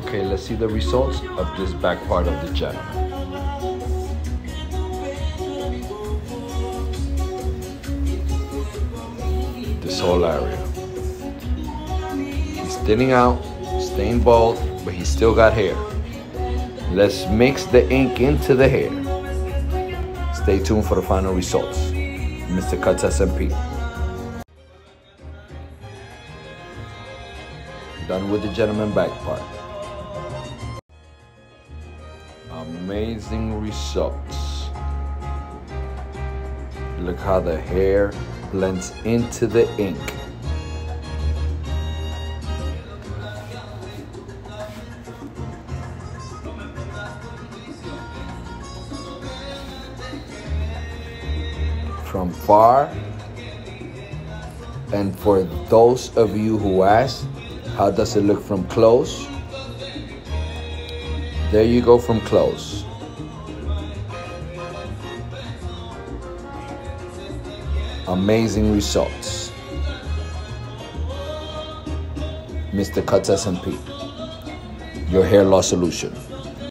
Okay, let's see the results of this back part of the gentleman. This whole area. He's thinning out, staying bald, but he's still got hair. Let's mix the ink into the hair. Stay tuned for the final results. Mr. Cutz SMP. Done with the gentleman back part. Amazing results. Look how the hair blends into the ink. From far, and for those of you who asked, how does it look from close? There you go from close. Amazing results. Mr. Cutz SMP, your hair loss solution.